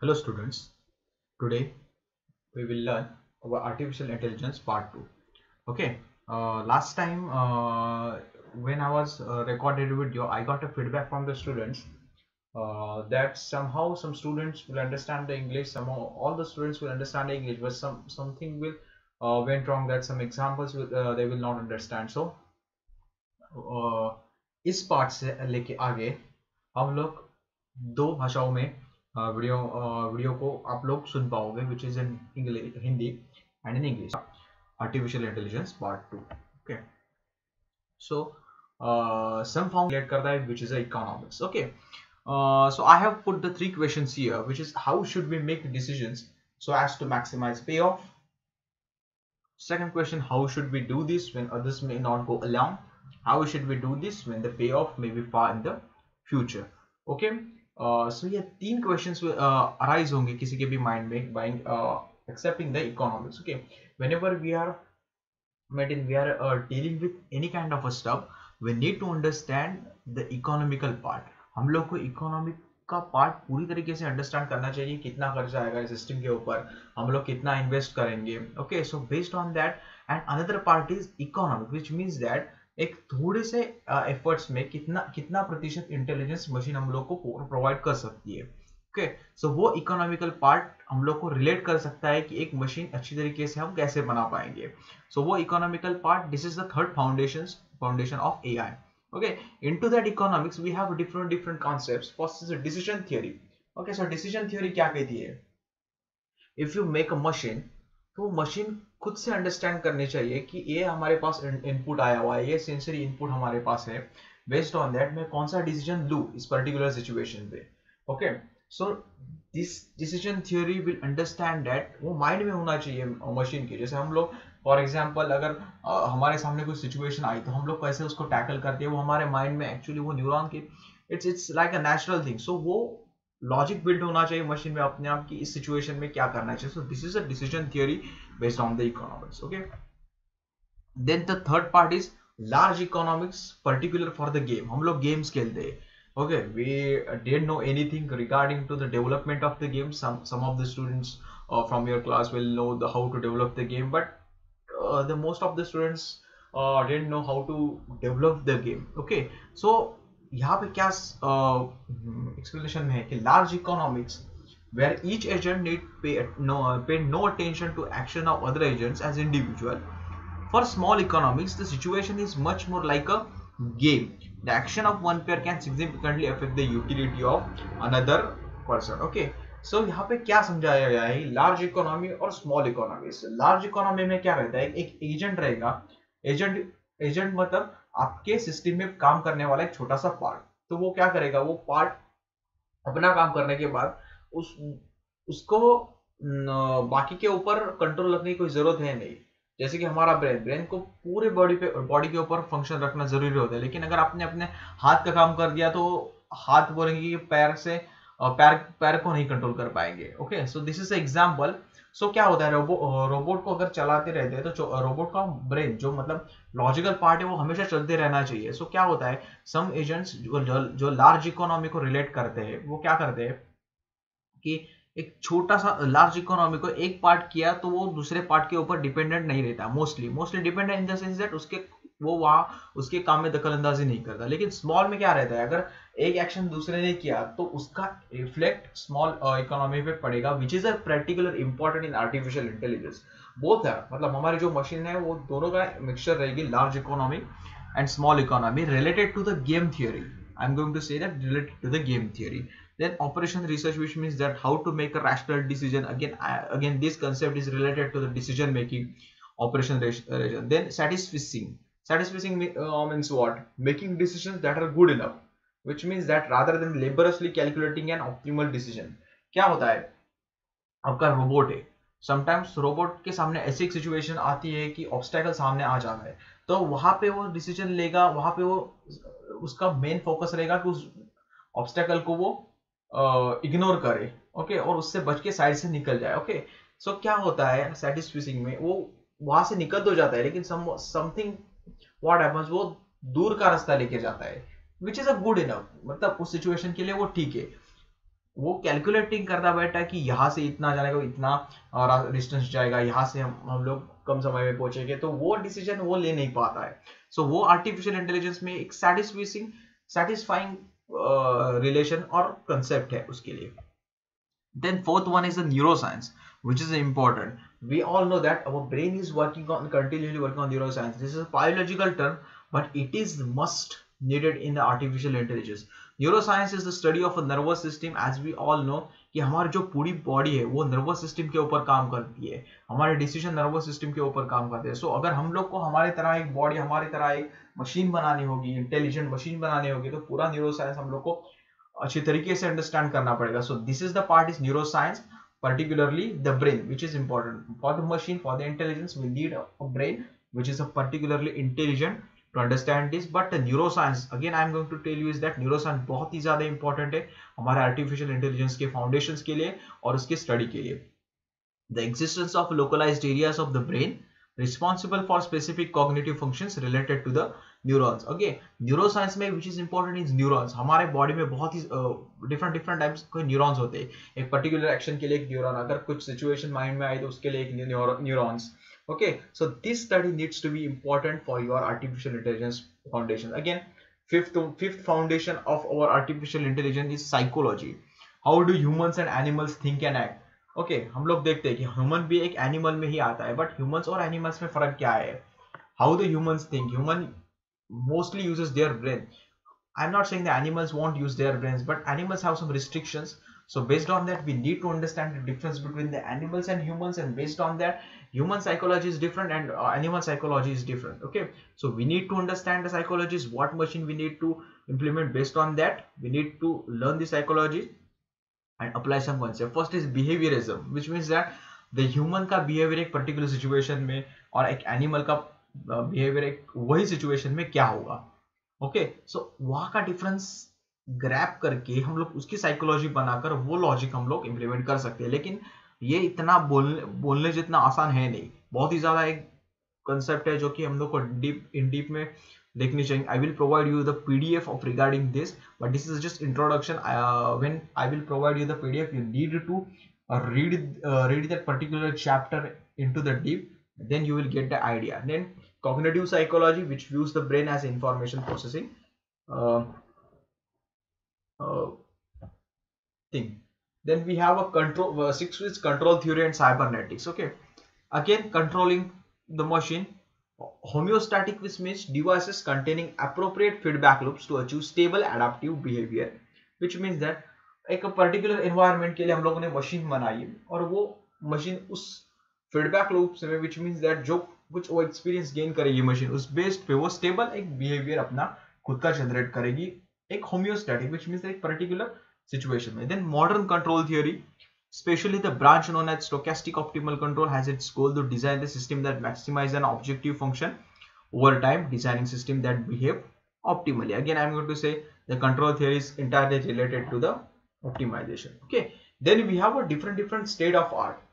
Hello students, today we will learn about artificial intelligence part 2. Okay, uh, last time uh, when I was uh, recorded video, I got a feedback from the students uh, that somehow some students will understand the English, somehow all the students will understand English, but some something will uh, went wrong that some examples will, uh, they will not understand. So uh, इस part से लेके आगे हम लोग दो भाषाओं में video video को आप लोग सुन पाओगे which is in English Hindi and in English artificial intelligence part two okay so some form relate करता है which is economics okay so i have put the three questions here which is how should we make decisions so as to maximize payoff second question how should we do this when others may not go along how should we do this when the payoff may be far in the future okay So uh, ये तीन questions arise होंगे किसी के भी mind में by accepting the economics okay? Whenever we are meeting we are uh, dealing with any kind of a stuff we need to understand the economical part. हम लोग को इकोनॉमिक का पार्ट पूरी तरीके से अंडरस्टैंड करना चाहिए कितना खर्चा आएगा इस सिस्टम के ऊपर हम लोग कितना इन्वेस्ट करेंगे okay so based on that and another part is economic which means that एक थोड़े से एफर्ट्स में कितना कितना प्रतिशत इंटेलिजेंस मशीन हम लोग को प्रोवाइड कर सकती है। ओके सो वो इकोनॉमिकल पार्ट हम लोग को रिलेट कर सकता है कि एक मशीन अच्छी तरीके से हम कैसे बना पाएँगे। सो वो economical part this is the third foundation foundation of A I okay? Into that economics, we have different different concepts. First is a decision theory. Okay? So, decision theory क्या कहती है? If you make a machine तो machine खुद से understand करनी चाहिए कि ये हमारे पास इनपुट आया हुआ है ये सेंसरी इनपुट हमारे पास है। बेस्ड ऑन दैट मैं कौन सा डिसीज़न लू इस पर्टिकुलर सिचुएशन पे? Okay so this decision theory will understand that वो माइंड में होना चाहिए मशीन के। जैसे हम लोग फॉर एग्ज़ाम्पल अगर आ, हमारे सामने कोई सिचुएशन आई तो हम लोग कैसे उसको टैकल करते हैं? वो हमारे माइंड में एक्चुअली वो न्यूरॉन की it's it's like a natural thing so वो लॉजिक बिल्ड होना चाहिए मशीन में अपने आप की इस सिचुएशन में क्या करना चाहिए। So this is a decision theory based on the economics okay then the third part is large economics particular for the game हम लोग गेम्स खेलते हैं okay we don't know any regarding to the development of the game some of the students from your class will know the how to develop the game but the most of the students don't know how to develop the game okay so यहाँ पे क्या explanation uh, है कि large economics where each agent need pay no attention to action of other agents as individual for small economics the situation is much more like a game the action of one pair can significantly affect the utility of another person okay so यहाँ पे क्या समझाया गया है? Large economy और small economy large economy में क्या रहता है? एक एजेंट रहेगा. एजेंट एजेंट मतलब आपके सिस्टम में काम करने वाला एक छोटा सा पार्ट तो वो क्या करेगा? वो पार्ट अपना काम करने के बाद उस, उसको बाकी के ऊपर कंट्रोल रखने की कोई ज़रूरत है नहीं। जैसे कि हमारा ब्रेन ब्रेन को पूरे बॉडी पे बॉडी के ऊपर फ़ंक्शन रखना ज़रूरी होता है। लेकिन अगर आपने अपने हाथ का काम कर दिया तो हाथ बोलेंगे कि पैर से पैर पैर को नहीं कंट्रोल कर पाएँगे। Okay so this is example so so, क्या होता है? रोबो रोबोट को अगर चलाते रहते हैं तो रोबोट का ब्रेन जो मतलब लॉजिकल पार्ट है वो हमेशा चलते रहना चाहिए। सो so, क्या होता है? सम एजेंट्स जो जो लार्ज इकोनॉमी को रिलेट करते हैं वो क्या करते हैं कि एक छोटा सा लार्ज इकोनॉमी को एक पार्ट किया तो वो दूसरे पार्ट के ऊपर डिपेंडेंट नहीं रहता mostly mostly dependent in the sense that उसके वो वहाँ उसके काम में दखल अंदाजी नहीं करता। लेकिन स्मॉल में क्या रहता है? अगर एक एक्शन दूसरे ने किया तो उसका रिफ्लेक्ट स्मॉल इकोनॉमी पे पड़ेगा which is a particular important in artificial intelligence both है मतलब हमारी जो मशीन है, वो दोनों का मिक्सचर रहेगी large economy and small economy related to the game theory I am going to say that related to the game theory then operation research, which means that how to make a rational decision. Again again, this concept is related to the decision making operation region. Then satisficing satisficing uh, means what making decisions that are good enough which means that rather than laboriously calculating an optimal decision क्या होता है आपका robot है sometimes robot के सामने ऐसी एक situation आती है कि ऑब्स्टेकल सामने आ जाता है तो वहाँ पे वो डिसीज़न लेगा वहाँ पे वो उसका मेन फोकस रहेगा कि उस ऑब्स्टेकल को वो इग्नोर uh, करे ओके? और उससे बच के साइड से निकल जाए ओके? सो so, क्या होता है सेटिस्फिसिंग में वो वहाँ से निकल तो जाता है लेकिन समथिंग व्हाट हैपेंस वो दूर का रास्ता लेके जाता है which is a good enough मतलब उस सिचुएशन के लिए वो ठीक है। वो कैलकुलेटिंग करता बैठा कि यहाँ से इतना जाएगा इतना डिस्टेंस जाएगा यहाँ से हम हम लोग कम समय में पहुँचेंगे। तो वो डिसीज़न वो ले नहीं पाता है। सो so, वो आर्टिफिशियल इंटेलिजेंस में एक सेटिस्फाइंग सेटिस्फाइंग रिलेशन और कंसेप्ट है उसके लिए। Then fourth one is the neuroscience which is important. We all know that our brain is working on continuously working on neuroscience this is a biological term but it is must needed in the artificial intelligence neuroscience is the study of a nervous system as we all know कि हमारी जो पूरी body है वो nervous system के ऊपर काम करती है हमारे डिसीज़न नर्वस सिस्टम के ऊपर काम करते हैं सो so, अगर हम लोग को हमारी तरह एक बॉडी हमारी तरह एक मशीन बनानी होगी इंटेलिजेंट मशीन बनानी होगी तो पूरा न्यूरो साइंस हम लोग को अच्छी तरीके से अंडरस्टैंड करना पड़ेगा so this is the part is neuroscience particularly the brain which is important for the machine for the intelligence we need a, a brain which is a particularly intelligent to understand this but the neuroscience again i am going to tell you is that neuroscience बहुत ही ज़्यादा important है हमारे artificial intelligence के foundations के लिए और उसके study के लिए the existence of localized areas of the brain responsible for specific cognitive functions related to the neurons okay neuroscience में which is important is neurons हमारे बॉडी में बहुत ही डिफरेंट डिफरेंट टाइप्स के न्यूरॉन्स होते हैं। एक पर्टिकुलर एक्शन के लिए एक न्यूरोन अगर कुछ सिचुएशन माइंड में आई तो उसके लिए एक neurons okay so this study needs to be important for your artificial intelligence foundation again fifth fifth foundation of our artificial intelligence is psychology how do humans and animals think and act okay हम लोग देखते हैं कि human भी एक animal में ही आता है बट ह्यूमंस और एनिमल्स में फ़र्क क्या है? How the humans think human mostly uses their brain i'm not saying the animals won't use their brains but animals have some restrictions so based on that we need to understand the difference between the animals and humans and based on that human psychology is different and uh, animal psychology is different okay so we need to understand the psychologies what machine we need to implement based on that we need to learn the psychology and apply some concept first is behaviorism which means that the human ka behavior एक particular situation में और एक animal का behaviour एक वही situation में क्या होगा? ओके सो वहाँ का डिफरेंस ग्रैप करके हम लोग उसकी साइकोलॉजी बनाकर वो लॉजिक हम लोग इम्प्लीमेंट कर सकते हैं। लेकिन ये इतना बोलने बोलने जितना आसान है नहीं। बहुत ही ज़्यादा एक कंसेप्ट है जो कि हम लोग को डीप इन डीप में देखनी चाहिए। I will provide you the PDF of regarding this but this is just introduction when I will provide you the PDF you need to read uh, read that particular chapter into the deep then you will get the idea. Then cognitive psychology which views the brain as information processing uh, uh, thing then we have a control uh, six is control theory and cybernetics okay again controlling the machine homeostatic which means devices containing appropriate feedback loops to achieve stable adaptive behavior which means that एक particular environment के लिए हम लोगों ने machine बनाई और वो machine उस फीडबैक लूप से विच मीन्स दैट जो कुछ और एक्सपीरियंस गेन करेगी मशीन उस बेस्ड पे वो स्टेबल एक बिहेवियर अपना खुद का जनरेट करेगी एक होम्योस्टैटिक विच मीन एक पर्टिकुलर सिचुएशन में। Then modern control theory specially the branch known at stochastic optimal control has its goal to design the system that maximise an objective function over time designing system that behave optimally again I am going to say the control theory is entirely related to the optimisation okay then we have a different different state of art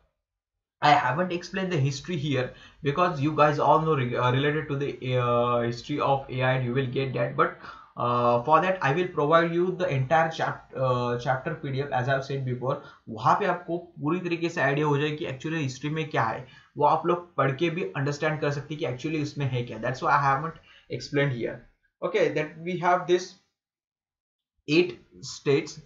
I haven't explained the history here because you guys all know re uh, related to the uh, history of AI you will get that but uh, for that I will provide you the entire chapter uh, chapter PDF as I've said before वहाँ पे आपको पूरी तरीके से idea हो जाए कि actually history में क्या है वो आप लोग पढ़ के भी अंडरस्टैंड कर सकते हैं कि एक्चुअली इसमें है क्या that's why I haven't explained here okay that we have this eight states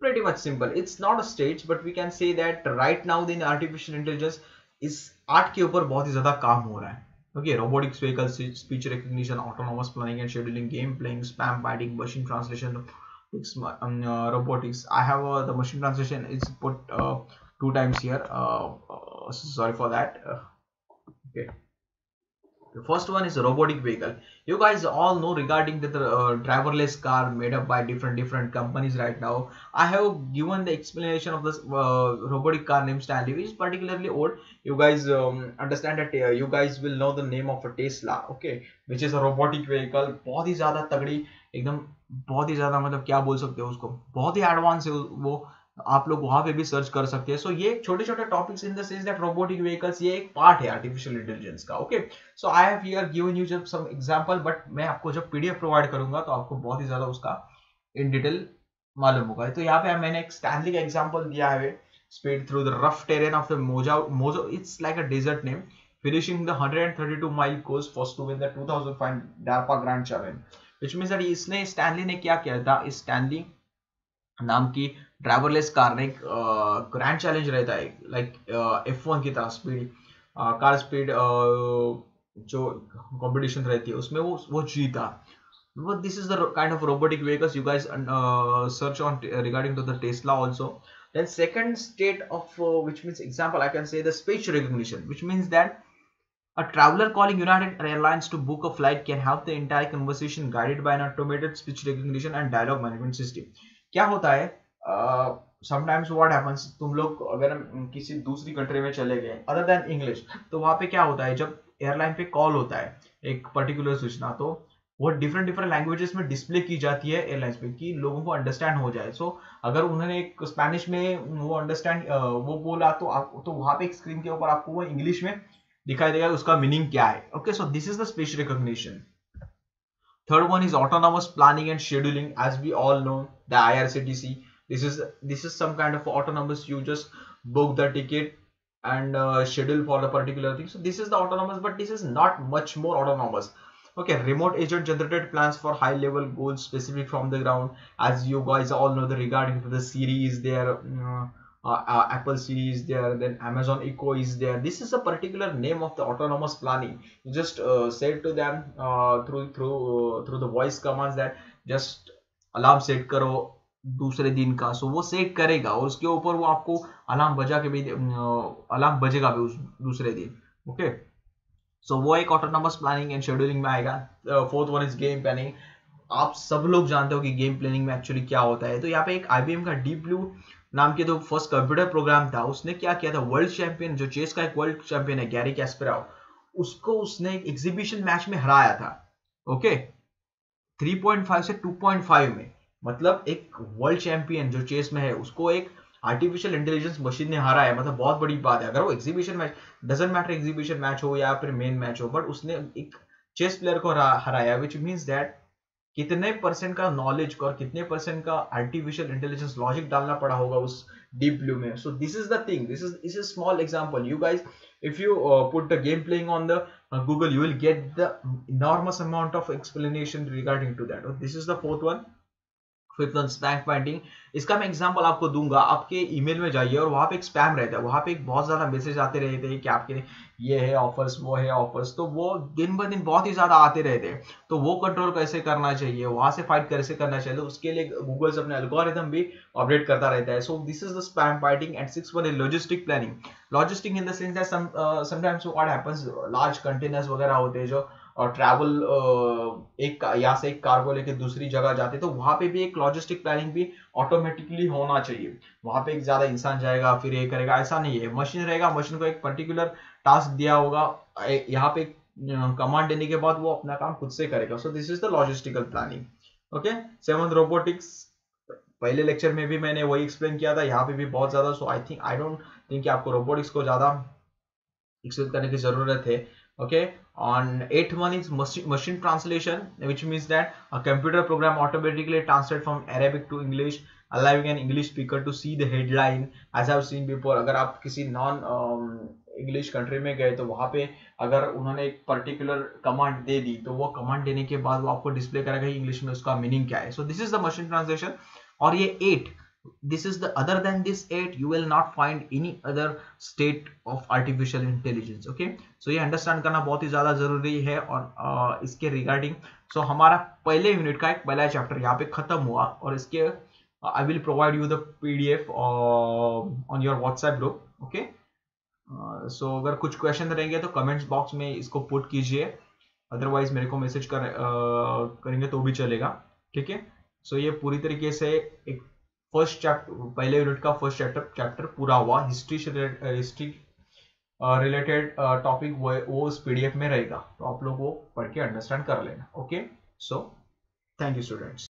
pretty much simple it's not a stage but we can say that right now the artificial intelligence is art के ऊपर बहुत ही ज्यादा काम हो रहा है okay robotics vehicles speech recognition autonomous planning and scheduling game playing spam biting machine translation it's um, uh, robotics i have uh, the machine translation is put uh, two times here uh, uh, sorry for that uh, okay The first one is a robotic vehicle you guys all know regarding the, uh, driverless car made up by different different companies right now i have given the explanation of this uh, robotic car named stanley which is particularly old you guys um, understand that uh, you guys will know the name of a tesla okay which is a robotic vehicle बहुत ही ज़्यादा तगड़ी एकदम बहुत ही ज़्यादा मतलब क्या बोल सकते हो उसको बहुत ही एडवांस है वो आप लोग वहाँ पे भी सर्च कर सकते हैं। सो so, ये छोटे छोटे topics in the sense that robotic vehicles ये एक पार्ट है आर्टिफिशियल इंटेलिजेंस का okay so I have here given you जब सम एग्जांपल बट मैं आपको जब पीडीएफ प्रोवाइड करूँगा तो आपको बहुत ही ज़्यादा उसका इन डिटेल मालूम होगा। तो यहाँ पे मैंने एक स्टैनली का एग्जांपल दिया है speed through the rough terrain of the Mojo Mojo it's like a desert name finishing the 132 mile course first to win the 2005 DARPA Grand Challenge which means that इसने स्टैनली ने क्या किया था? इस Stanley नाम की ड्राइवरलेस कार ने एक ग्रैंड चैलेंज रहता है लाइक एफ़ वन की तरह स्पीड कार स्पीड जो कंपटीशन रहती है उसमें वो वो जीता but this is the kind of robotic vehicles you guys uh, search on regarding to the tesla also then second state of uh, which means example i can say the speech recognition which means that a traveler calling united airlines to book a flight can have the entire conversation guided by an automated speech recognition and dialogue management system क्या होता है sometimes what happens तुम लोग अगर किसी दूसरी country में चले गए अदर देन इंग्लिश तो वहाँ पे क्या होता है जब एयरलाइन पे कॉल होता है एक पर्टिकुलर सूचना तो वो डिफरेंट डिफरेंट लैंग्वेजेस में डिस्प्ले की जाती है एयरलाइंस पे कि लोगों को अंडरस्टैंड हो जाए। सो so, अगर उन्होंने एक स्पेनिश में वो अंडरस्टैंड वो बोला तो आप तो वहाँ पे एक स्क्रीन के ऊपर आपको वो इंग्लिश में दिखाई देगा उसका मीनिंग क्या है। Okay so this is the space recognition third one is autonomous planning and scheduling. As we all know the irctc this is this is some kind of autonomous you just book the ticket and uh, schedule for the particular thing. So this is the autonomous but this is not much more autonomous. Okay remote agent generated plans for high level goals specific from the ground. As you guys all know the regarding to the series there uh, uh, apple series there then amazon echo is there. This is a particular name of the autonomous planning. You just uh, say to them uh, through through through the voice commands that just alarm set karo दूसरे दिन का सो वो set करेगा और उसके ऊपर वो आपको अलार्म बजा के भी अलार्म बजेगा भी उस दूसरे दिन ओके okay? सो वो एक ऑटोनॉमस प्लानिंग एंड शेड्यूलिंग में आएगा fourth one is game planning आप सब लोग जानते हो कि गेम प्लानिंग में एक्चुअली क्या होता है। तो यहाँ पे एक आईबीएम का डीप ब्लू नाम के जो फ़र्स्ट कंप्यूटर प्रोग्राम था, उसने क्या किया था? वर्ल्ड चैंपियन जो चेस का एक वर्ल्ड चैंपियन है गैरी कैस्पराव उसको उसने एक एग्जीबिशन मैच में हराया था ओके 3.5 से 2.5 में। मतलब एक वर्ल्ड चैंपियन जो चेस में है उसको एक आर्टिफिशियल इंटेलिजेंस मशीन ने हारा है। मतलब बहुत बड़ी बात है। अगर वो exhibition match doesn't matter exhibition match हो या फिर मेन मैच हो बट उसने एक चेस प्लेयर को हराया विच मीन्स दैट कितने परसेंट का नॉलेज और कितने परसेंट का आर्टिफिशियल इंटेलिजेंस लॉजिक डालना पड़ा होगा उस डीप ब्लू में। So this is the thing this is is a small example you guys if you uh, put the game playing on the uh, google you will get of explanation regarding to that. Oh, this is the fourth one. Fifth one spam इसका मैं example आपको दूँगा। आपके email में जाइए और वहाँ पे एक स्पैम रहता है। वहाँ पे एक बहुत ज़्यादा मैसेज आते रहते हैं कि आपके ये है ऑफर्स वो है ऑफर्स तो वो दिन ब दिन बहुत ही ज़्यादा आते रहते हैं। तो वो कंट्रोल कैसे करना चाहिए? वहाँ से फाइट कैसे करना चाहिए? तो उसके लिए गूगल अपने एल्गोरिथम भी अपडेट करता रहता है। So this is the spam fighting and six one logistic planning logistic in the sense that sometimes what happens large containers वगैरह होते हैं जो और ट्रैवल एक यहाँ से एक कार को लेकर दूसरी जगह जाते तो वहाँ पे भी एक लॉजिस्टिक प्लानिंग भी ऑटोमेटिकली होना चाहिए। वहाँ पे एक ज़्यादा इंसान जाएगा, फिर ये करेगा, ऐसा नहीं है। मशीन रहेगा मशीन को एक पर्टिकुलर टास्क दिया होगा यहाँ पे कमांड देने के बाद वो अपना काम खुद से करेगा। So this is the logistical planning okay seven robotics पहले लेक्चर में भी मैंने वही एक्सप्लेन किया था, यहाँ पे भी बहुत ज़्यादा so I think I don't think आपको रोबोटिक्स को ज़्यादा एक्सप्लेन करने की ज़रूरत है okay okay? On eighth one is machine translation which means that a computer program automatically translate from arabic to english allowing an english speaker to see the headline as i've seen before अगर आप किसी non English country में गए तो वहाँ पे अगर उन्होंने एक पर्टिकुलर कमांड दे दी तो वो कमांड देने के बाद वो आपको डिस्प्ले करेगा इंग्लिश में उसका मीनिंग क्या है so this is the machine translation और ये eight this is the other than this 8 you will not find any other state of artificial intelligence okay? So ये understand करना बहुत ही ज़्यादा ज़रूरी है और uh, इसके regarding so हमारा पहले यूनिट का एक पहला चैप्टर यहाँ पे खत्म हुआ और इसके I will provide you the PDF on your WhatsApp group okay so अगर कुछ क्वेश्चन रहेंगे तो कमेंट्स बॉक्स में इसको पुट कीजिए अदरवाइज़ मेरे को मैसेज कर, uh, करेंगे तो भी चलेगा ठीक है? सो ये पूरी तरीके से एक फ़र्स्ट चैप्टर, पहले यूनिट का फ़र्स्ट चैप्टर चैप्टर पूरा हुआ। हिस्ट्री हिस्ट्री रिलेटेड टॉपिक वो वो उस पीडीएफ में रहेगा। तो आप लोग वो पढ़ के अंडरस्टैंड कर लेना, okay? So, thank you, students.